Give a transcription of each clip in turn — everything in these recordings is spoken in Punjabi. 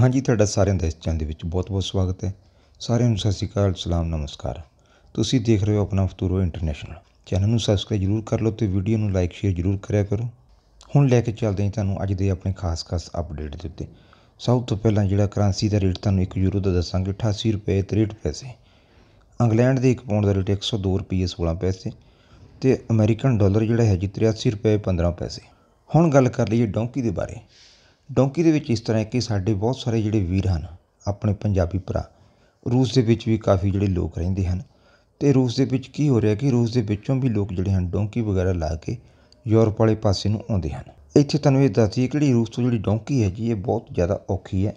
ਹਾਂਜੀ, ਤੁਹਾਡਾ ਸਾਰਿਆਂ ਦਾ ਇਸ ਚੈਨਲ ਦੇ ਵਿੱਚ ਬਹੁਤ-ਬਹੁਤ ਸਵਾਗਤ ਹੈ। ਸਾਰਿਆਂ ਨੂੰ ਸਤਿ ਸ਼੍ਰੀ ਅਕਾਲ, ਸਲਾਮ, ਨਮਸਕਾਰ। ਤੁਸੀਂ ਦੇਖ ਰਹੇ ਹੋ ਆਪਣਾ ਫਤੂਰੋ ਇੰਟਰਨੈਸ਼ਨਲ। ਚੈਨਲ ਨੂੰ ਸਬਸਕ੍ਰਾਈਬ ਜਰੂਰ ਕਰ ਲਓ ਤੇ ਵੀਡੀਓ ਨੂੰ ਲਾਈਕ ਸ਼ੇਅਰ ਜਰੂਰ ਕਰਿਆ ਕਰੋ। ਹੁਣ ਲੈ ਕੇ ਚੱਲਦੇ ਹਾਂ ਤੁਹਾਨੂੰ ਅੱਜ ਦੇ ਆਪਣੇ ਖਾਸ-ਖਾਸ ਅਪਡੇਟ ਦੇ ਉੱਤੇ। ਸਭ ਤੋਂ ਪਹਿਲਾਂ ਜਿਹੜਾ ਕਰੰਸੀ ਦਾ ਰੇਟ ਤੁਹਾਨੂੰ 1 ਯੂਰੋ ਦਾ ਦੱਸਾਂਗੇ 88 ਰੁਪਏ 63 ਪੈਸੇ। ਇੰਗਲੈਂਡ ਦੇ 1 ਪਾਉਂਡ ਦਾ ਰੇਟ 102 ਰੁਪਏ 16 ਪੈਸੇ ਤੇ ਅਮਰੀਕਨ ਡਾਲਰ ਜਿਹੜਾ ਹੈ ਜੀ 83 ਰੁਪਏ 15 ਪੈਸੇ। ਹੁਣ ਗੱਲ ਕਰ ਲਈਏ ਡੌਂਕੀ ਦੇ ਬਾਰੇ। ਡੌਂਕੀ ਦੇ ਵਿੱਚ ਇਸ ਤਰ੍ਹਾਂ ਹੈ ਕਿ ਸਾਡੇ ਬਹੁਤ ਸਾਰੇ ਜਿਹੜੇ ਵੀਰ ਹਨ, ਆਪਣੇ ਪੰਜਾਬੀ ਭਰਾ, ਰੂਸ ਦੇ ਵਿੱਚ ਵੀ ਕਾਫੀ ਜਿਹੜੇ ਲੋਕ ਰਹਿੰਦੇ ਹਨ। ਅਤੇ ਰੂਸ ਦੇ ਵਿੱਚ ਕੀ ਹੋ ਰਿਹਾ ਕਿ ਰੂਸ ਦੇ ਵਿੱਚੋਂ ਵੀ ਲੋਕ ਜਿਹੜੇ ਹਨ, ਡੌਂਕੀ ਵਗੈਰਾ ਲਾ ਕੇ ਯੂਰਪ ਵਾਲੇ ਪਾਸੇ ਨੂੰ ਆਉਂਦੇ ਹਨ। ਇੱਥੇ ਤੁਹਾਨੂੰ ਇਹ ਦੱਸਦੀ ਦਈਏ ਕਿ ਜਿਹੜੀ ਰੂਸ ਤੋਂ ਜਿਹੜੀ ਡੌਂਕੀ ਹੈ ਜੀ, ਇਹ ਬਹੁਤ ਜ਼ਿਆਦਾ ਔਖੀ ਹੈ।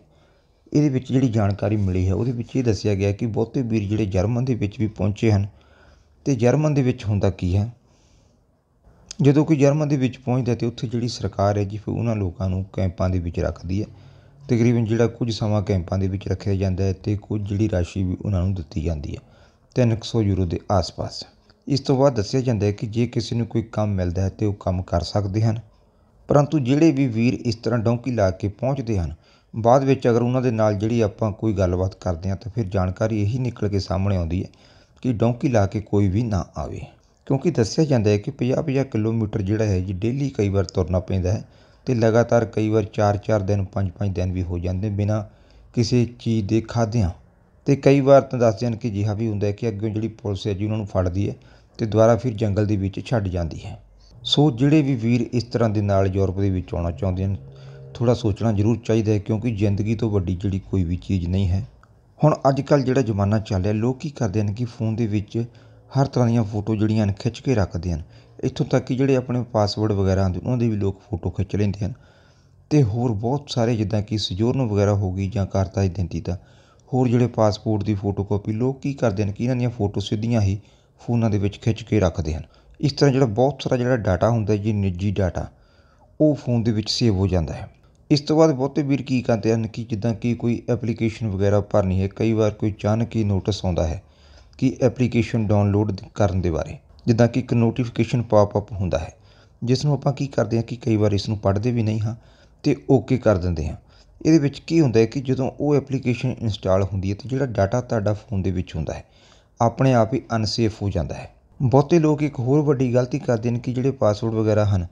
ਇਹਦੇ ਵਿੱਚ ਜਿਹੜੀ ਜਾਣਕਾਰੀ ਮਿਲੀ ਹੈ, ਉਹਦੇ ਵਿੱਚ ਇਹ ਦੱਸਿਆ ਗਿਆ ਕਿ ਬਹੁਤੇ ਵੀਰ ਜਿਹੜੇ ਜਰਮਨ ਦੇ ਵਿੱਚ ਵੀ ਪਹੁੰਚੇ ਹਨ। ਅਤੇ ਜਰਮਨ ਦੇ ਵਿੱਚ ਹੁੰਦਾ ਕੀ ਹੈ? ਜਦੋਂ ਕੋਈ ਜਰਮਨ ਦੇ ਵਿੱਚ ਪਹੁੰਚਦਾ ਤੇ ਉੱਥੇ ਜਿਹੜੀ ਸਰਕਾਰ ਹੈ ਜੀ, ਫਿਰ ਉਹਨਾਂ ਲੋਕਾਂ ਨੂੰ ਕੈਂਪਾਂ ਦੇ ਵਿੱਚ ਰੱਖਦੀ ਹੈ। ਤਕਰੀਬਨ ਜਿਹੜਾ ਕੁਝ ਸਮਾਂ ਕੈਂਪਾਂ ਦੇ ਵਿੱਚ ਰੱਖਿਆ ਜਾਂਦਾ ਹੈ ਤੇ ਕੁਝ ਜਿਹੜੀ ਰਾਸ਼ੀ ਵੀ ਉਹਨਾਂ ਨੂੰ ਦਿੱਤੀ ਜਾਂਦੀ ਹੈ। 300 ਯੂਰੋ ਦੇ ਆਸ-ਪਾਸ। ਇਸ ਤੋਂ ਬਾਅਦ ਦੱਸਿਆ ਜਾਂਦਾ ਹੈ ਕਿ ਜੇ ਕਿਸੇ ਨੂੰ ਕੋਈ ਕੰਮ ਮਿਲਦਾ ਹੈ ਤੇ ਉਹ ਕੰਮ ਕਰ ਸਕਦੇ ਹਨ। ਪਰੰਤੂ ਜਿਹੜੇ ਵੀ ਵੀਰ ਇਸ ਤਰ੍ਹਾਂ ਡੌਂਕੀ ਲਾ ਕੇ ਪਹੁੰਚਦੇ ਹਨ, ਬਾਅਦ ਵਿੱਚ ਅਗਰ ਉਹਨਾਂ ਦੇ ਨਾਲ ਜਿਹੜੀ ਆਪਾਂ ਕੋਈ ਗੱਲਬਾਤ ਕਰਦੇ ਹਾਂ ਤਾਂ ਫਿਰ ਜਾਣਕਾਰੀ ਇਹੀ ਨਿਕਲ ਕੇ ਸਾਹਮਣੇ ਆਉਂਦੀ ਹੈ ਕਿ ਡੌਂਕੀ ਲਾ ਕੇ ਕੋਈ ਵੀ ਨਾ ਆਵੇ। ਕਿਉਂਕਿ ਦੱਸਿਆ ਜਾਂਦਾ ਹੈ ਕਿ 50-50 ਕਿਲੋਮੀਟਰ ਜਿਹੜਾ ਹੈ ਜੀ ਡੇਲੀ ਕਈ ਵਾਰ ਤੁਰਨਾ ਪੈਂਦਾ ਹੈ ਅਤੇ ਲਗਾਤਾਰ ਕਈ ਵਾਰ 4-4 ਦਿਨ 5-5 ਦਿਨ ਵੀ ਹੋ ਜਾਂਦੇ ਬਿਨਾਂ ਕਿਸੇ ਚੀਜ਼ ਦੇ ਖਾਧਿਆਂ। ਅਤੇ ਕਈ ਵਾਰ ਤਾਂ ਦੱਸਦੇ ਹਨ ਕਿ ਅਜਿਹਾ ਵੀ ਹੁੰਦਾ ਕਿ ਅੱਗੇ ਜਿਹੜੀ ਪੁਲਿਸ ਹੈ ਜੀ, ਉਹਨਾਂ ਨੂੰ ਫੜਦੀ ਹੈ ਅਤੇ ਦੁਬਾਰਾ ਫਿਰ ਜੰਗਲ ਦੇ ਵਿੱਚ ਛੱਡ ਜਾਂਦੀ ਹੈ। ਸੋ ਜਿਹੜੇ ਵੀ ਵੀਰ ਇਸ ਤਰ੍ਹਾਂ ਦੇ ਨਾਲ ਯੂਰਪ ਦੇ ਵਿੱਚ ਆਉਣਾ ਚਾਹੁੰਦੇ ਹਨ, ਥੋੜ੍ਹਾ ਸੋਚਣਾ ਜ਼ਰੂਰ ਚਾਹੀਦਾ ਹੈ ਕਿਉਂਕਿ ਜ਼ਿੰਦਗੀ ਤੋਂ ਵੱਡੀ ਜਿਹੜੀ ਕੋਈ ਵੀ ਚੀਜ਼ ਨਹੀਂ ਹੈ। ਹੁਣ ਅੱਜ ਕੱਲ੍ਹ ਜਿਹੜਾ ਜ਼ਮਾਨਾ ਚੱਲ ਰਿਹਾ, ਲੋਕ ਕੀ ਕਰਦੇ ਹਨ ਕਿ ਫੋਨ ਦੇ ਵਿੱਚ ਹਰ ਤਰ੍ਹਾਂ ਦੀਆਂ ਫੋਟੋ ਜਿਹੜੀਆਂ ਹਨ, ਖਿੱਚ ਕੇ ਰੱਖਦੇ ਹਨ। ਇੱਥੋਂ ਤੱਕ ਕਿ ਜਿਹੜੇ ਆਪਣੇ ਪਾਸਵਰਡ ਵਗੈਰਾ ਹੁੰਦੇ, ਉਹਨਾਂ ਦੀ ਵੀ ਲੋਕ ਫੋਟੋ ਖਿੱਚ ਲੈਂਦੇ ਹਨ। ਅਤੇ ਹੋਰ ਬਹੁਤ ਸਾਰੇ, ਜਿੱਦਾਂ ਕਿ ਸਜੋਰਨ ਵਗੈਰਾ ਹੋ ਗਈ ਜਾਂ ਕਰਤਾ ਦਾ ਹੋਰ ਜਿਹੜੇ ਪਾਸਪੋਰਟ ਦੀ ਫੋਟੋ ਕਾਪੀ ਲੋਕ ਕੀ ਕਰਦੇ ਹਨ ਕਿ ਇਹਨਾਂ ਦੀਆਂ ਫੋਟੋ ਸਿੱਧੀਆਂ ਹੀ ਫੋਨਾਂ ਦੇ ਵਿੱਚ ਖਿੱਚ ਕੇ ਰੱਖਦੇ ਹਨ। ਇਸ ਤਰ੍ਹਾਂ ਜਿਹੜਾ ਬਹੁਤ ਸਾਰਾ ਜਿਹੜਾ ਡਾਟਾ ਹੁੰਦਾ, ਜੀ ਨਿੱਜੀ ਡਾਟਾ ਉਹ ਫੋਨ ਦੇ ਵਿੱਚ ਸੇਵ ਹੋ ਜਾਂਦਾ ਹੈ। ਇਸ ਤੋਂ ਬਾਅਦ ਬਹੁਤੇ ਵੀਰ ਕੀ ਕਰਦੇ ਹਨ ਕਿ ਜਿੱਦਾਂ ਕਿ ਕੋਈ ਐਪਲੀਕੇਸ਼ਨ ਵਗੈਰਾ ਭਰਨੀ ਹੈ, ਕਈ ਵਾਰ ਕੋਈ ਅਚਾਨਕ ਹੀ ਨੋਟਿਸ ਆਉਂਦਾ ਹੈ। ਕਿ ਐਪਲੀਕੇਸ਼ਨ ਡਾਊਨਲੋਡ ਕਰਨ ਦੇ ਬਾਰੇ, ਜਿੱਦਾਂ ਕਿ ਇੱਕ ਨੋਟੀਫਿਕੇਸ਼ਨ ਪਾਪ ਹੁੰਦਾ ਹੈ ਜਿਸ ਨੂੰ ਆਪਾਂ ਕੀ ਕਰਦੇ ਹਾਂ ਕਿ ਕਈ ਵਾਰ ਇਸ ਨੂੰ ਪੜ੍ਹਦੇ ਵੀ ਨਹੀਂ ਹਾਂ ਅਤੇ ਓਕੇ ਕਰ ਦਿੰਦੇ ਹਾਂ। ਇਹਦੇ ਵਿੱਚ ਕੀ ਹੁੰਦਾ ਹੈ ਕਿ ਜਦੋਂ ਉਹ ਐਪਲੀਕੇਸ਼ਨ ਇੰਸਟਾਲ ਹੁੰਦੀ ਹੈ ਤਾਂ ਜਿਹੜਾ ਡਾਟਾ ਤੁਹਾਡਾ ਫੋਨ ਦੇ ਵਿੱਚ ਹੁੰਦਾ ਹੈ, ਆਪਣੇ ਆਪ ਹੀ ਅਨਸੇਫ ਹੋ ਜਾਂਦਾ ਹੈ। ਬਹੁਤੇ ਲੋਕ ਇੱਕ ਹੋਰ ਵੱਡੀ ਗਲਤੀ ਕਰਦੇ ਨੇ ਕਿ ਜਿਹੜੇ ਪਾਸਵਰਡ ਵਗੈਰਾ ਹਨ,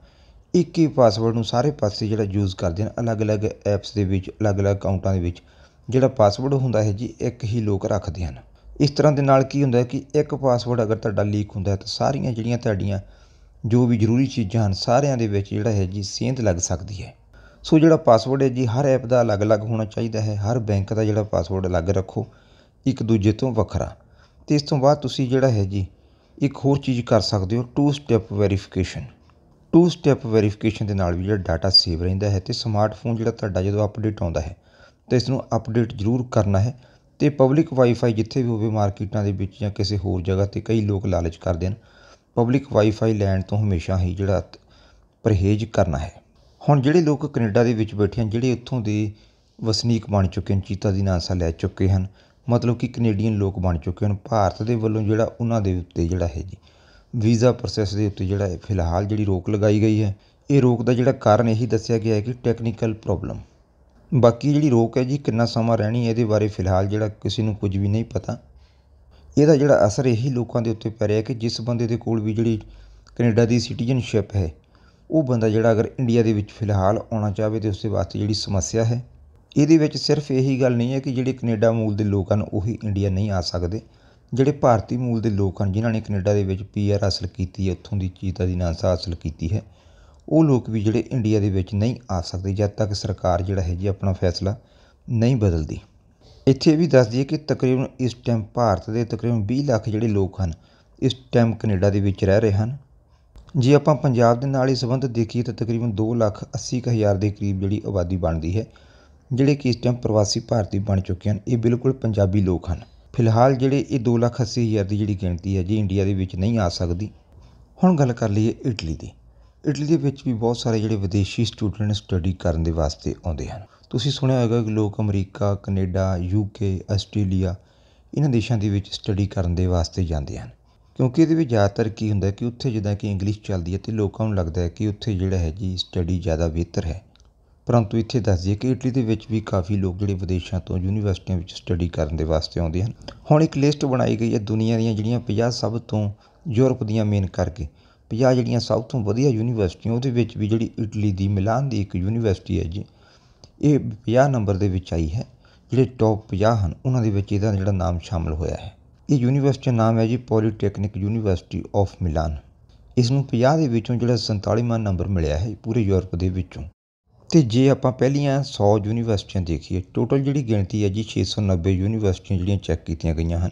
ਇੱਕ ਹੀ ਪਾਸਵਰਡ ਨੂੰ ਸਾਰੇ ਪਾਸੇ ਜਿਹੜਾ ਯੂਜ਼ ਕਰਦੇ ਹਨ, ਅਲੱਗ-ਅਲੱਗ ਐਪਸ ਦੇ ਵਿੱਚ, ਅਲੱਗ-ਅਲੱਗ ਅਕਾਊਂਟਾਂ ਦੇ ਵਿੱਚ, ਜਿਹੜਾ ਪਾਸਵਰਡ ਹੁੰਦਾ ਹੈ ਜੀ, ਇੱਕ ਹੀ ਲੋਕ ਰੱਖਦੇ ਹਨ। ਇਸ ਤਰ੍ਹਾਂ ਦੇ ਨਾਲ ਕੀ ਹੁੰਦਾ ਕਿ ਇੱਕ ਪਾਸਵਰਡ ਅਗਰ ਤੁਹਾਡਾ ਲੀਕ ਹੁੰਦਾ ਤਾਂ ਸਾਰੀਆਂ ਜਿਹੜੀਆਂ ਤੁਹਾਡੀਆਂ ਜੋ ਵੀ ਜ਼ਰੂਰੀ ਚੀਜ਼ਾਂ ਹਨ, ਸਾਰਿਆਂ ਦੇ ਵਿੱਚ ਜਿਹੜਾ ਹੈ ਜੀ ਸੇਂਧ ਲੱਗ ਸਕਦੀ ਹੈ। ਸੋ ਜਿਹੜਾ ਪਾਸਵਰਡ ਹੈ ਜੀ, ਹਰ ਐਪ ਦਾ ਅਲੱਗ-ਅਲੱਗ ਹੋਣਾ ਚਾਹੀਦਾ ਹੈ, ਹਰ ਬੈਂਕ ਦਾ ਜਿਹੜਾ ਪਾਸਵਰਡ ਅਲੱਗ ਰੱਖੋ, ਇੱਕ ਦੂਜੇ ਤੋਂ ਵੱਖਰਾ। ਤੇ ਇਸ ਤੋਂ ਬਾਅਦ ਤੁਸੀਂ ਜਿਹੜਾ ਹੈ ਜੀ, ਇੱਕ ਹੋਰ ਚੀਜ਼ ਕਰ ਸਕਦੇ ਹੋ two step verification two step verification ਦੇ ਨਾਲ ਵੀ ਜਿਹੜਾ ਡਾਟਾ ਸੇਵ ਰਹਿੰਦਾ ਹੈ ਤੇ ਸਮਾਰਟਫੋਨ ਜਿਹੜਾ ਤੁਹਾਡਾ ਜਦੋਂ ਅਪਡੇਟ ਆਉਂਦਾ ਹੈ, ਤਾਂ ਇਸ ਨੂੰ ਅਪਡੇਟ ਜ਼ਰੂਰ ਕਰਨਾ ਹੈ। ਅਤੇ ਪਬਲਿਕ ਵਾਈਫਾਈ ਜਿੱਥੇ ਵੀ ਹੋਵੇ ਮਾਰਕੀਟਾਂ ਦੇ ਵਿੱਚ ਜਾਂ ਕਿਸੇ ਹੋਰ ਜਗ੍ਹਾ ਤੇ ਕਈ ਲੋਕ ਲਾਲਚ ਕਰਦੇ ਹਨ। ਪਬਲਿਕ ਵਾਈਫਾਈ ਲੈਣ ਤੋਂ ਹਮੇਸ਼ਾ ਹੀ ਜਿਹੜਾ ਪਰਹੇਜ਼ ਕਰਨਾ ਹੈ। ਹੁਣ ਜਿਹੜੇ ਲੋਕ ਕੈਨੇਡਾ ਦੇ ਵਿੱਚ ਬੈਠੇ ਹਨ, ਜਿਹੜੇ ਉੱਥੋਂ ਦੇ ਵਸਨੀਕ ਬਣ ਚੁੱਕੇ ਹਨ, ਚੀਤਾ ਦੀ ਨਾਸਾ ਲੈ ਚੁੱਕੇ ਹਨ, ਮਤਲਬ ਕਿ ਕੈਨੇਡੀਅਨ ਲੋਕ ਬਣ ਚੁੱਕੇ ਹਨ, ਭਾਰਤ ਦੇ ਵੱਲੋਂ ਜਿਹੜਾ ਉਹਨਾਂ ਦੇ ਉੱਤੇ ਜਿਹੜਾ ਹੈ ਜੀ ਵੀਜ਼ਾ ਪ੍ਰੋਸੈਸ ਦੇ ਉੱਤੇ ਜਿਹੜਾ ਫਿਲਹਾਲ ਜਿਹੜੀ ਰੋਕ ਲਗਾਈ ਗਈ ਹੈ, ਇਹ ਰੋਕ ਦਾ ਜਿਹੜਾ ਕਾਰਨ ਇਹੀ ਦੱਸਿਆ ਗਿਆ ਹੈ ਕਿ ਟੈਕਨੀਕਲ ਪ੍ਰੋਬਲਮ ਬਾਕੀ ਜਿਹੜੀ ਰੋਕ ਹੈ ਜੀ, ਕਿੰਨਾ ਸਮਾਂ ਰਹਿਣੀ ਇਹਦੇ ਬਾਰੇ ਫਿਲਹਾਲ ਜਿਹੜਾ ਕਿਸੇ ਨੂੰ ਕੁਝ ਵੀ ਨਹੀਂ ਪਤਾ। ਇਹਦਾ ਜਿਹੜਾ ਅਸਰ ਇਹੀ ਲੋਕਾਂ ਦੇ ਉੱਤੇ ਪੈ ਰਿਹਾ ਕਿ ਜਿਸ ਬੰਦੇ ਦੇ ਕੋਲ ਵੀ ਜਿਹੜੀ ਕੈਨੇਡਾ ਦੀ ਸਿਟੀਜ਼ਨਸ਼ਿਪ ਹੈ, ਉਹ ਬੰਦਾ ਜਿਹੜਾ ਅਗਰ ਇੰਡੀਆ ਦੇ ਵਿੱਚ ਫਿਲਹਾਲ ਆਉਣਾ ਚਾਹਵੇ ਤੇ ਉਸ ਦੇ ਵਾਸਤੇ ਜਿਹੜੀ ਸਮੱਸਿਆ ਹੈ, ਇਹਦੇ ਵਿੱਚ ਸਿਰਫ ਇਹੀ ਗੱਲ ਨਹੀਂ ਹੈ ਕਿ ਜਿਹੜੇ ਕੈਨੇਡਾ ਮੂਲ ਦੇ ਲੋਕ ਹਨ, ਉਹੀ ਇੰਡੀਆ ਨਹੀਂ ਆ ਸਕਦੇ। ਜਿਹੜੇ ਭਾਰਤੀ ਮੂਲ ਦੇ ਲੋਕ ਹਨ, ਜਿਨ੍ਹਾਂ ਨੇ ਕੈਨੇਡਾ ਦੇ ਵਿੱਚ ਪੀਆਰ ਹਾਸਲ ਕੀਤੀ ਹੈ ਉੱਥੋਂ ਦੀ ਚੀਤਾ ਦੀ ਨਾਂਸਾ ਹਾਸਲ ਕੀਤੀ ਹੈ ਉਹ ਲੋਕ ਵੀ ਜਿਹੜੇ ਇੰਡੀਆ ਦੇ ਵਿੱਚ ਨਹੀਂ ਆ ਸਕਦੇ, ਜਦ ਤੱਕ ਸਰਕਾਰ ਜਿਹੜਾ ਹੈ ਜੀ ਆਪਣਾ ਫੈਸਲਾ ਨਹੀਂ ਬਦਲਦੀ। ਇੱਥੇ ਇਹ ਵੀ ਦੱਸ ਦਈਏ ਕਿ ਤਕਰੀਬਨ ਇਸ ਟਾਈਮ ਭਾਰਤ ਦੇ ਤਕਰੀਬਨ 20 ਲੱਖ ਜਿਹੜੇ ਲੋਕ ਹਨ, ਇਸ ਟਾਈਮ ਕੈਨੇਡਾ ਦੇ ਵਿੱਚ ਰਹਿ ਰਹੇ ਹਨ। ਜੇ ਆਪਾਂ ਪੰਜਾਬ ਦੇ ਨਾਲ ਹੀ ਸੰਬੰਧ ਦੇਖੀਏ ਤਾਂ ਤਕਰੀਬਨ 2 ਲੱਖ 80 ਕੁ ਹਜ਼ਾਰ ਦੇ ਕਰੀਬ ਜਿਹੜੀ ਆਬਾਦੀ ਬਣਦੀ ਹੈ, ਜਿਹੜੇ ਕਿ ਇਸ ਟਾਈਮ ਪ੍ਰਵਾਸੀ ਭਾਰਤੀ ਬਣ ਚੁੱਕੇ ਹਨ, ਇਹ ਬਿਲਕੁਲ ਪੰਜਾਬੀ ਲੋਕ ਹਨ। ਫਿਲਹਾਲ ਜਿਹੜੇ ਇਹ 2 ਲੱਖ 80 ਹਜ਼ਾਰ ਦੀ ਜਿਹੜੀ ਗਿਣਤੀ ਹੈ, ਜੀ ਇੰਡੀਆ ਦੇ ਵਿੱਚ ਨਹੀਂ ਆ ਸਕਦੀ। ਹੁਣ ਗੱਲ ਕਰ ਲਈਏ ਇਟਲੀ ਦੀ। ਇਟਲੀ ਦੇ ਵਿੱਚ ਵੀ ਬਹੁਤ ਸਾਰੇ ਜਿਹੜੇ ਵਿਦੇਸ਼ੀ ਸਟੂਡੈਂਟ ਸਟੱਡੀ ਕਰਨ ਦੇ ਵਾਸਤੇ ਆਉਂਦੇ ਹਨ। ਤੁਸੀਂ ਸੁਣਿਆ ਹੋਏਗਾ ਕਿ ਲੋਕ ਅਮਰੀਕਾ, ਕੈਨੇਡਾ ਯੂਕੇ ਆਸਟ੍ਰੇਲੀਆ ਇਹਨਾਂ ਦੇਸ਼ਾਂ ਦੇ ਵਿੱਚ ਸਟੱਡੀ ਕਰਨ ਦੇ ਵਾਸਤੇ ਜਾਂਦੇ ਹਨ। ਕਿਉਂਕਿ ਇਹਦੇ ਵਿੱਚ ਜ਼ਿਆਦਾਤਰ ਕੀ ਹੁੰਦਾ ਕਿ ਉੱਥੇ ਜਿੱਦਾਂ ਕਿ ਇੰਗਲਿਸ਼ ਚੱਲਦੀ ਹੈ ਤੇ ਲੋਕਾਂ ਨੂੰ ਲੱਗਦਾ ਹੈ ਕਿ ਉੱਥੇ ਜਿਹੜਾ ਹੈ ਜੀ ਸਟੱਡੀ ਜ਼ਿਆਦਾ ਬਿਹਤਰ ਹੈ। ਪਰੰਤੂ ਇੱਥੇ ਦੱਸ ਦਈਏ ਕਿ ਇਟਲੀ ਦੇ ਵਿੱਚ ਵੀ ਕਾਫੀ ਲੋਕ ਜਿਹੜੇ ਵਿਦੇਸ਼ਾਂ ਤੋਂ ਯੂਨੀਵਰਸਿਟੀਆਂ ਵਿੱਚ ਸਟੱਡੀ ਕਰਨ ਦੇ ਵਾਸਤੇ ਆਉਂਦੇ ਹਨ। ਹੁਣ ਇੱਕ ਲਿਸਟ ਬਣਾਈ ਗਈ ਹੈ ਦੁਨੀਆ ਦੀਆਂ ਜਿਹੜੀਆਂ 50 ਸਭ ਤੋਂ ਯੂਰਪ ਦੀਆਂ ਮੇਨ ਕਰਕੇ। 50 ਜਿਹੜੀਆਂ ਸਭ ਤੋਂ ਵਧੀਆ ਯੂਨੀਵਰਸਿਟੀਆਂ ਉਹਦੇ ਵਿੱਚ ਵੀ ਜਿਹੜੀ ਇਟਲੀ ਦੀ ਮਿਲਾਨ ਦੀ ਇੱਕ ਯੂਨੀਵਰਸਿਟੀ ਹੈ ਜੀ, ਇਹ 50 ਨੰਬਰ ਦੇ ਵਿੱਚ ਆਈ ਹੈ, ਜਿਹੜੇ ਟੌਪ 50 ਹਨ, ਉਹਨਾਂ ਦੇ ਵਿੱਚ ਇਹਦਾ ਜਿਹੜਾ ਨਾਮ ਸ਼ਾਮਲ ਹੋਇਆ ਹੈ। ਇਹ ਯੂਨੀਵਰਸਿਟੀ ਦਾ ਨਾਮ ਹੈ ਜੀ ਪੋਲੀਟੈਕਨਿਕ ਯੂਨੀਵਰਸਿਟੀ ਆਫ ਮਿਲਾਨ ਇਸ ਨੂੰ 50 ਦੇ ਵਿੱਚੋਂ ਜਿਹੜਾ 47ਵਾਂ ਨੰਬਰ ਮਿਲਿਆ ਹੈ ਪੂਰੇ ਯੂਰਪ ਦੇ ਵਿੱਚੋਂ। ਤੇ ਜੇ ਆਪਾਂ ਪਹਿਲੀਆਂ 100 ਯੂਨੀਵਰਸਿਟੀਆਂ ਦੇਖੀਏ ਟੋਟਲ ਜਿਹੜੀ ਗਿਣਤੀ ਹੈ ਜੀ 690 ਯੂਨੀਵਰਸਿਟੀਆਂ ਜਿਹੜੀਆਂ ਚੈੱਕ ਕੀਤੀਆਂ ਗਈਆਂ ਹਨ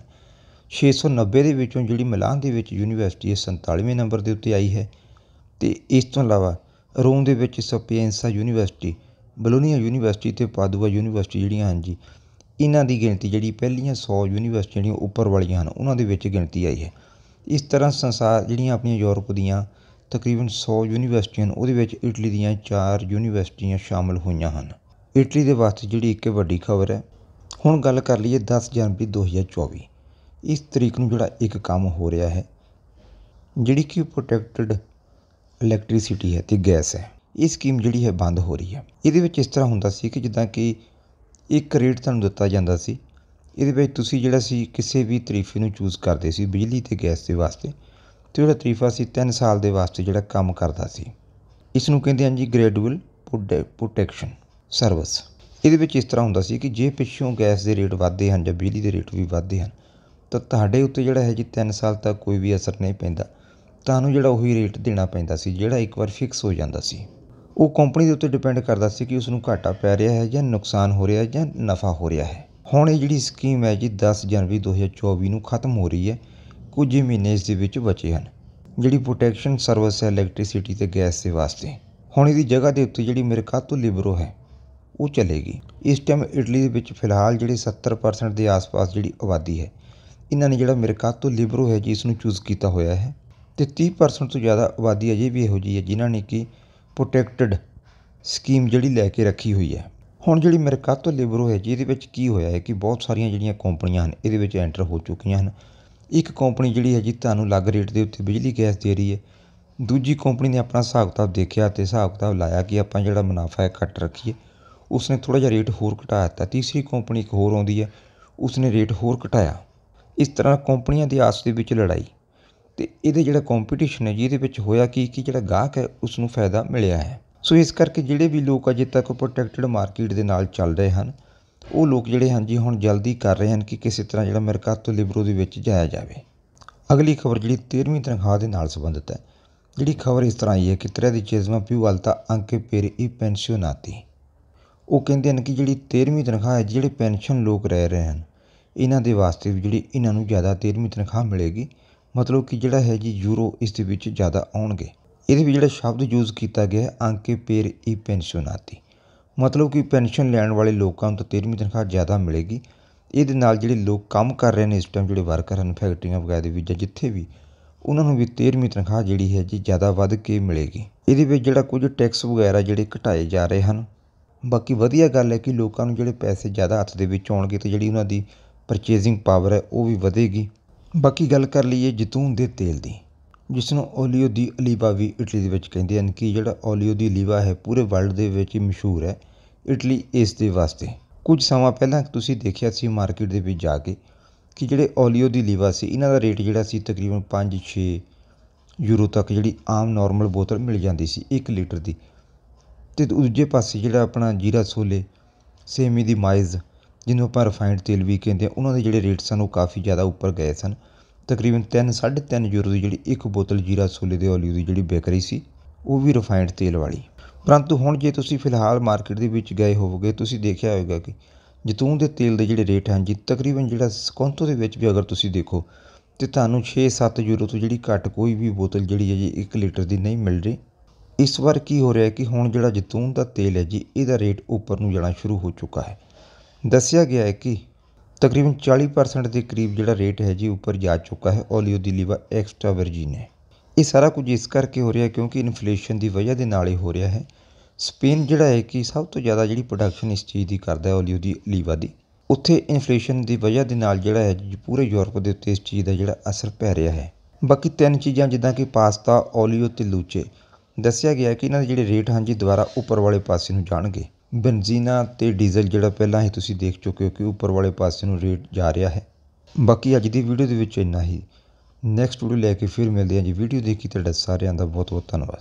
690 ਦੇ ਵਿੱਚੋਂ ਜਿਹੜੀ ਮਿਲਾਨ ਦੇ ਵਿੱਚ ਯੂਨੀਵਰਸਿਟੀ ਹੈ 47ਵੇਂ ਨੰਬਰ ਦੇ ਉੱਤੇ ਆਈ ਹੈ ਤੇ ਇਸ ਤੋਂ ਇਲਾਵਾ ਰੋਮ ਦੇ ਵਿੱਚ ਸਪੀਐਂਸਾ ਯੂਨੀਵਰਸਿਟੀ, ਬਲੋਨੀਆ ਯੂਨੀਵਰਸਿਟੀ ਤੇ ਪਾਦੂਆ ਯੂਨੀਵਰਸਿਟੀ ਜਿਹੜੀਆਂ ਹਨ ਜੀ, ਇਹਨਾਂ ਦੀ ਗਿਣਤੀ ਜਿਹੜੀ ਪਹਿਲੀਆਂ 100 ਯੂਨੀਵਰਸਿਟੀਆਂ ਜਿਹੜੀਆਂ ਉੱਪਰ ਵਾਲੀਆਂ ਹਨ, ਉਹਨਾਂ ਦੇ ਵਿੱਚ ਗਿਣਤੀ ਆਈ ਹੈ। ਇਸ ਤਰ੍ਹਾਂ ਸੰਸਾਰ ਜਿਹੜੀਆਂ ਆਪਣੀਆਂ ਯੂਰਪ ਦੀਆਂ ਤਕਰੀਬਨ 100 ਯੂਨੀਵਰਸਿਟੀਆਂ ਹਨ, ਉਹਦੇ ਵਿੱਚ ਇਟਲੀ ਦੀਆਂ ਚਾਰ ਯੂਨੀਵਰਸਿਟੀਆਂ ਸ਼ਾਮਲ ਹੋਈਆਂ ਹਨ। ਇਟਲੀ ਦੇ ਵਾਸਤੇ ਜਿਹੜੀ ਇੱਕ ਵੱਡੀ ਖਬਰ ਹੈ, ਹੁਣ ਗੱਲ ਕਰ ਲਈਏ 10 ਜਨਵਰੀ 2024 ਇਸ ਤਰੀਕ ਨੂੰ ਜਿਹੜਾ ਇੱਕ ਕੰਮ ਹੋ ਰਿਹਾ ਹੈ, ਜਿਹੜੀ ਕਿ ਪ੍ਰੋਟੈਕਟਡ ਇਲੈਕਟ੍ਰਿਸਿਟੀ ਹੈ ਤੇ ਗੈਸ ਹੈ, ਇਹ ਸਕੀਮ ਜਿਹੜੀ ਹੈ ਬੰਦ ਹੋ ਰਹੀ ਹੈ। ਇਹਦੇ ਵਿੱਚ ਇਸ ਤਰ੍ਹਾਂ ਹੁੰਦਾ ਸੀ ਕਿ ਜਿੱਦਾਂ ਕਿ ਇੱਕ ਰੇਟ ਤੁਹਾਨੂੰ ਦਿੱਤਾ ਜਾਂਦਾ ਸੀ, ਇਹਦੇ ਵਿੱਚ ਤੁਸੀਂ ਜਿਹੜਾ ਸੀ ਕਿਸੇ ਵੀ ਤਰੀਫੇ ਨੂੰ ਚੂਜ਼ ਕਰਦੇ ਸੀ ਬਿਜਲੀ ਤੇ ਗੈਸ ਦੇ ਵਾਸਤੇ, ਤੇ ਜਿਹੜਾ ਤਰੀਫਾ ਸੀ 3 ਸਾਲ ਦੇ ਵਾਸਤੇ ਜਿਹੜਾ ਕੰਮ ਕਰਦਾ ਸੀ। ਇਸ ਨੂੰ ਕਹਿੰਦੇ ਹਨ ਜੀ ਗ੍ਰੈਜੂਅਲ ਪ੍ਰੋਟੈਕਸ਼ਨ ਸਰਵਿਸ ਇਹਦੇ ਵਿੱਚ ਇਸ ਤਰ੍ਹਾਂ ਹੁੰਦਾ ਸੀ ਕਿ ਜੇ ਪਿੱਛੋਂ ਗੈਸ ਦੇ ਰੇਟ ਵੱਧਦੇ ਹਨ ਜਾਂ ਬਿਜਲੀ ਦੇ ਰੇਟ ਵੀ ਵੱਧਦੇ ਹਨ ਤਾਂ ਤੁਹਾਡੇ ਉੱਤੇ ਜਿਹੜਾ ਹੈ ਜੀ 3 ਸਾਲ ਤੱਕ ਕੋਈ ਵੀ ਅਸਰ ਨਹੀਂ ਪੈਂਦਾ। ਤੁਹਾਨੂੰ ਜਿਹੜਾ ਉਹੀ ਰੇਟ ਦੇਣਾ ਪੈਂਦਾ ਸੀ, ਜਿਹੜਾ ਇੱਕ ਵਾਰ ਫਿਕਸ ਹੋ ਜਾਂਦਾ ਸੀ। ਉਹ ਕੰਪਨੀ ਦੇ ਉੱਤੇ ਡਿਪੈਂਡ ਕਰਦਾ ਸੀ ਕਿ ਉਸ ਨੂੰ ਘਾਟਾ ਪੈ ਰਿਹਾ ਹੈ ਜਾਂ ਨੁਕਸਾਨ ਹੋ ਰਿਹਾ ਜਾਂ ਨਫਾ ਹੋ ਰਿਹਾ ਹੈ। ਹੁਣ ਇਹ ਜਿਹੜੀ ਸਕੀਮ ਹੈ ਜੀ 10 ਜਨਵਰੀ 2024 ਨੂੰ ਖਤਮ ਹੋ ਰਹੀ ਹੈ। ਕੁਝ ਹੀ ਮਹੀਨੇ ਇਸ ਦੇ ਵਿੱਚ ਬਚੇ ਹਨ। ਜਿਹੜੀ ਪ੍ਰੋਟੈਕਸ਼ਨ ਸਰਵਿਸ ਹੈ ਇਲੈਕਟ੍ਰਿਸਿਟੀ ਤੇ ਗੈਸ ਦੇ ਵਾਸਤੇ। ਹੁਣ ਇਹਦੀ ਜਗ੍ਹਾ ਦੇ ਉੱਤੇ ਜਿਹੜੀ ਮਰਕਾਤੋ ਲਿਬਰੋ ਹੈ, ਉਹ ਚਲੇਗੀ। ਇਸ ਟਾਈਮ ਇਟਲੀ ਦੇ ਵਿੱਚ ਫਿਲਹਾਲ ਜਿਹੜੇ 70% ਦੇ ਆਸ-ਪਾਸ ਜਿਹੜੀ ਆਬਾਦੀ ਹੈ ਇਹਨਾਂ ਨੇ ਜਿਹੜਾ ਮਰਕਾਤੋ ਲਿਬਰੋ ਹੈ ਜੀ ਇਸ ਨੂੰ ਚੂਜ਼ ਕੀਤਾ ਹੋਇਆ ਹੈ ਤੇ 30% ਤੋਂ ਜ਼ਿਆਦਾ ਆਬਾਦੀ ਅਜੇ ਵੀ ਇਹੋ ਜਿਹੀ ਹੈ ਜਿਨ੍ਹਾਂ ਨੇ ਕਿ ਪ੍ਰੋਟੈਕਟਡ ਸਕੀਮ ਜਿਹੜੀ ਲੈ ਕੇ ਰੱਖੀ ਹੋਈ ਹੈ। ਹੁਣ ਜਿਹੜੀ ਮਰਕਾਤੋ ਲਿਬਰੋ ਹੈ ਜੀ ਇਹਦੇ ਵਿੱਚ ਕੀ ਹੋਇਆ ਹੈ ਕਿ ਬਹੁਤ ਸਾਰੀਆਂ ਜਿਹੜੀਆਂ ਕੰਪਨੀਆਂ ਹਨ, ਇਹਦੇ ਵਿੱਚ ਐਂਟਰ ਹੋ ਚੁੱਕੀਆਂ ਹਨ। ਇੱਕ ਕੰਪਨੀ ਜਿਹੜੀ ਹੈ ਜੀ ਤੁਹਾਨੂੰ ਅਲੱਗ ਰੇਟ ਦੇ ਉੱਤੇ ਬਿਜਲੀ ਗੈਸ ਦੇ ਰਹੀ ਹੈ। ਦੂਜੀ ਕੰਪਨੀ ਨੇ ਆਪਣਾ ਹਿਸਾਬ ਕਿਤਾਬ ਦੇਖਿਆ ਤੇ ਹਿਸਾਬ ਕਿਤਾਬ ਲਾਇਆ ਕਿ ਆਪਾਂ ਜਿਹੜਾ ਮੁਨਾਫਾ ਹੈ ਘੱਟ ਰੱਖੀਏ। ਉਸਨੇ ਥੋੜ੍ਹਾ ਜਿਹਾ ਰੇਟ ਹੋਰ ਘਟਾ ਦਿੱਤਾ। ਤੀਸਰੀ ਕੰਪਨੀ ਇੱਕ ਹੋਰ ਆਉਂਦੀ ਹੈ। ਉਸਨੇ ਰੇਟ ਹੋਰ ਘਟਾਇਆ। ਇਸ ਤਰ੍ਹਾਂ ਕੰਪਨੀਆਂ ਦੀ ਆਸ ਦੇ ਵਿੱਚ ਲੜਾਈ। ਅਤੇ ਇਹਦੇ ਜਿਹੜਾ ਕੰਪੀਟੀਸ਼ਨ ਹੈ, ਜਿਹਦੇ ਵਿੱਚ ਹੋਇਆ ਕੀ, ਕਿ ਜਿਹੜਾ ਗਾਹਕ ਹੈ ਉਸ ਨੂੰ ਫਾਇਦਾ ਮਿਲਿਆ ਹੈ। ਸੋ ਇਸ ਕਰਕੇ ਜਿਹੜੇ ਵੀ ਲੋਕ ਅਜੇ ਤੱਕ ਪ੍ਰੋਟੈਕਟਡ ਮਾਰਕੀਟ ਦੇ ਨਾਲ ਚੱਲ ਰਹੇ ਹਨ, ਉਹ ਲੋਕ ਜਿਹੜੇ ਹਨ ਜੀ, ਹੁਣ ਜਲਦੀ ਕਰ ਰਹੇ ਹਨ ਕਿ ਕਿਸੇ ਤਰ੍ਹਾਂ ਜਿਹੜਾ ਮਰਕਾਤੋ ਲਿਬਰੋ ਦੇ ਵਿੱਚ ਜਾਇਆ ਜਾਵੇ। ਅਗਲੀ ਖਬਰ ਜਿਹੜੀ 13ਵੀਂ ਤਨਖਾਹ ਦੇ ਨਾਲ ਸੰਬੰਧਿਤ ਹੈ। ਜਿਹੜੀ ਖਬਰ ਇਸ ਤਰ੍ਹਾਂ ਆਈ ਹੈ ਕਿ tredicesima più alta anche per i pensionati ਉਹ ਕਹਿੰਦੇ ਹਨ ਕਿ ਜਿਹੜੀ 13ਵੀਂ ਤਨਖਾਹ ਹੈ, ਜਿਹੜੇ ਪੈਨਸ਼ਨ ਲੋਕ ਰਹਿ ਰਹੇ ਹਨ ਇਹਨਾਂ ਦੇ ਵਾਸਤੇ ਵੀ ਜਿਹੜੀ ਇਹਨਾਂ ਨੂੰ ਜ਼ਿਆਦਾ 13ਵੀਂ ਤਨਖਾਹ ਮਿਲੇਗੀ, ਮਤਲਬ ਕਿ ਜਿਹੜਾ ਹੈ ਜੀ ਯੂਰੋ ਇਸ ਦੇ ਵਿੱਚ ਜ਼ਿਆਦਾ ਆਉਣਗੇ। ਇਹਦੇ ਵਿੱਚ ਜਿਹੜਾ ਸ਼ਬਦ ਯੂਜ਼ ਕੀਤਾ ਗਿਆ ਅੰਕੇ ਪੇਰ ਈ ਪੈਨਸ਼ਨ ਪੈਨਸ਼ਨਾਤੀ ਮਤਲਬ ਕਿ ਪੈਨਸ਼ਨ ਲੈਣ ਵਾਲੇ ਲੋਕਾਂ ਨੂੰ ਤਾਂ 13ਵੀਂ ਤਨਖਾਹ ਜ਼ਿਆਦਾ ਮਿਲੇਗੀ। ਇਹਦੇ ਨਾਲ ਜਿਹੜੇ ਲੋਕ ਕੰਮ ਕਰ ਰਹੇ ਨੇ ਇਸ ਟਾਈਮ ਜਿਹੜੇ ਵਰਕਰ ਹਨ, ਫੈਕਟਰੀਆਂ ਵਗੈਰਾ ਦੇ ਵਿੱਚ ਜਾਂ ਜਿੱਥੇ ਵੀ, ਉਹਨਾਂ ਨੂੰ ਵੀ 13ਵੀਂ ਤਨਖਾਹ ਜਿਹੜੀ ਹੈ ਜੀ ਜ਼ਿਆਦਾ ਵੱਧ ਕੇ ਮਿਲੇਗੀ। ਇਹਦੇ ਵਿੱਚ ਜਿਹੜਾ ਕੁਝ ਟੈਕਸ ਵਗੈਰਾ ਜਿਹੜੇ ਘਟਾਏ ਜਾ ਰਹੇ ਹਨ। ਬਾਕੀ ਵਧੀਆ ਗੱਲ ਹੈ ਕਿ ਲੋਕਾਂ ਨੂੰ ਜਿਹੜੇ ਪੈਸੇ ਜ਼ਿਆਦਾ ਹੱਥ ਦੇ ਵਿੱਚ ਆਉਣਗੇ ਤੇ ਜਿਹੜੀ ਉਹਨਾਂ ਦੀ ਪਰਚੇਜ਼ਿੰਗ ਪਾਵਰ ਹੈ, ਉਹ ਵੀ ਵਧੇਗੀ। ਬਾਕੀ ਗੱਲ ਕਰ ਲਈਏ ਜੈਤੂਨ ਦੇ ਤੇਲ ਦੀ ਜਿਸ ਨੂੰ ਓਲੀਓ ਦੀ ਅਲੀਵਾ ਵੀ ਇਟਲੀ ਦੇ ਵਿੱਚ ਕਹਿੰਦੇ ਹਨ ਕਿ ਜਿਹੜਾ ਓਲੀਓ ਦੀ ਅਲੀਵਾ ਹੈ, ਪੂਰੇ ਵਰਲਡ ਦੇ ਵਿੱਚ ਹੀ ਮਸ਼ਹੂਰ ਹੈ ਇਟਲੀ ਇਸ ਦੇ ਵਾਸਤੇ। ਕੁਝ ਸਮਾਂ ਪਹਿਲਾਂ ਤੁਸੀਂ ਦੇਖਿਆ ਸੀ ਮਾਰਕੀਟ ਦੇ ਵਿੱਚ ਜਾ ਕੇ ਕਿ ਜਿਹੜੇ ਓਲੀਓ ਦੀ ਲੀਵਾ ਸੀ, ਇਹਨਾਂ ਦਾ ਰੇਟ ਜਿਹੜਾ ਸੀ ਤਕਰੀਬਨ 5-6 ਯੂਰੋ ਤੱਕ ਜਿਹੜੀ ਆਮ ਨਾਰਮਲ ਬੋਤਲ ਮਿਲ ਜਾਂਦੀ ਸੀ 1 ਲੀਟਰ ਦੀ। ਤੇ ਦੂਜੇ ਪਾਸੇ ਜਿਹੜਾ ਆਪਣਾ ਜੀਰਾ ਸੋਲੇ ਸੇਮੀ ਦੀ ਮਾਈਜ਼ ਜਿਹਨੂੰ ਆਪਾਂ ਰਿਫਾਇੰਡ ਤੇਲ ਵੀ ਕਹਿੰਦੇ ਆ ਉਹਨਾਂ ਦੇ ਜਿਹੜੇ ਰੇਟ ਸਨ ਉਹ ਕਾਫੀ ਜ਼ਿਆਦਾ ਉੱਪਰ ਗਏ ਸਨ। ਤਕਰੀਬਨ 3 3.5 ਯੂਰੋ ਦੀ ਜਿਹੜੀ ਇੱਕ ਬੋਤਲ ਜੀਰਾ ਛੋਲੇ ਦੇ ਓਲੀਓ ਦੀ ਜਿਹੜੀ ਵਿਕ ਰਹੀ ਸੀ, ਉਹ ਵੀ ਰਿਫਾਈਨਡ ਤੇਲ ਵਾਲੀ। ਪਰੰਤੂ ਹੁਣ ਜੇ ਤੁਸੀਂ ਫਿਲਹਾਲ ਮਾਰਕੀਟ ਦੇ ਵਿੱਚ ਗਏ ਹੋਵੋਗੇ, ਤੁਸੀਂ ਦੇਖਿਆ ਹੋਵੇਗਾ ਕਿ ਜੈਤੂਨ ਦੇ ਤੇਲ ਦੇ ਜਿਹੜੇ ਰੇਟ ਹਨ ਜੀ ਤਕਰੀਬਨ ਜਿਹੜਾ ਸਕੌਂਤੋ ਦੇ ਵਿੱਚ ਵੀ ਅਗਰ ਤੁਸੀਂ ਦੇਖੋ, ਤੇ ਤੁਹਾਨੂੰ 6-7 ਯੂਰੋ ਤੋਂ ਜਿਹੜੀ ਘੱਟ ਕੋਈ ਵੀ ਬੋਤਲ ਜਿਹੜੀ ਹੈ ਜੀ 1 ਲੀਟਰ ਦੀ ਨਹੀਂ ਮਿਲ ਰਹੀ। ਇਸ ਵਾਰ ਕੀ ਹੋ ਰਿਹਾ ਹੈ ਕਿ ਹੁਣ ਜਿਹੜਾ ਜੈਤੂਨ ਦਾ ਤੇਲ ਹੈ ਜੀ, ਇਹਦਾ ਰੇਟ ਉੱਪਰ ਨੂੰ ਜਾਣਾ ਸ਼ੁਰੂ ਹੋ ਚੁੱਕਾ ਹੈ। ਦੱਸਿਆ ਗਿਆ ਹੈ ਕਿ ਤਕਰੀਬਨ 40% ਦੇ ਕਰੀਬ ਜਿਹੜਾ ਰੇਟ ਹੈ ਜੀ ਉੱਪਰ ਜਾ ਚੁੱਕਾ ਹੈ, ਓਲੀਓ ਦੀ ਲੀਵਾ ਐਕਸਟਰਾ ਵਰਜੀਨ ਹੈ। ਇਹ ਸਾਰਾ ਕੁਝ ਇਸ ਕਰਕੇ ਹੋ ਰਿਹਾ ਕਿਉਂਕਿ ਇਨਫਲੇਸ਼ਨ ਦੀ ਵਜ੍ਹਾ ਦੇ ਨਾਲ ਹੀ ਹੋ ਰਿਹਾ ਹੈ। ਸਪੇਨ ਜਿਹੜਾ ਹੈ ਕਿ ਸਭ ਤੋਂ ਜ਼ਿਆਦਾ ਜਿਹੜੀ ਪ੍ਰੋਡਕਸ਼ਨ ਇਸ ਚੀਜ਼ ਦੀ ਕਰਦਾ ਹੈ, ਓਲੀਓ ਦੀ ਲੀਵਾ ਦੀ, ਉੱਥੇ ਇਨਫਲੇਸ਼ਨ ਦੀ ਵਜ੍ਹਾ ਦੇ ਨਾਲ ਜਿਹੜਾ ਹੈ ਪੂਰੇ ਯੂਰਪ ਦੇ ਉੱਤੇ ਇਸ ਚੀਜ਼ ਦਾ ਜਿਹੜਾ ਅਸਰ ਪੈ ਰਿਹਾ ਹੈ। ਬਾਕੀ ਤਿੰਨ ਚੀਜ਼ਾਂ ਜਿੱਦਾਂ ਕਿ ਪਾਸਤਾ, ਓਲੀਓ ਤੇ ਲੂਚੇ, ਦੱਸਿਆ ਗਿਆ ਕਿ ਇਹਨਾਂ ਦੇ ਜਿਹੜੇ ਰੇਟ ਹਨ ਜੀ ਦੁਬਾਰਾ ਉੱਪਰ ਵਾਲੇ ਪਾਸੇ ਨੂੰ ਜਾਣਗੇ। ਬੈਨਜੀਨਾ ਅਤੇ ਡੀਜ਼ਲ ਜਿਹੜਾ ਪਹਿਲਾਂ ਹੀ ਤੁਸੀਂ ਦੇਖ ਚੁੱਕੇ ਹੋ ਕਿ ਉੱਪਰ ਵਾਲੇ ਪਾਸੇ ਨੂੰ ਰੇਟ ਜਾ ਰਿਹਾ ਹੈ। ਬਾਕੀ ਅੱਜ ਦੀ ਵੀਡੀਓ ਦੇ ਵਿੱਚ ਇੰਨਾ ਹੀ। ਨੈਕਸਟ ਵੀਡੀਓ ਲੈ ਕੇ ਫਿਰ ਮਿਲਦੇ ਹਾਂ ਜੀ। ਵੀਡੀਓ ਦੇਖੀ ਤੁਹਾਡਾ ਸਾਰਿਆਂ ਦਾ ਬਹੁਤ ਬਹੁਤ ਧੰਨਵਾਦ।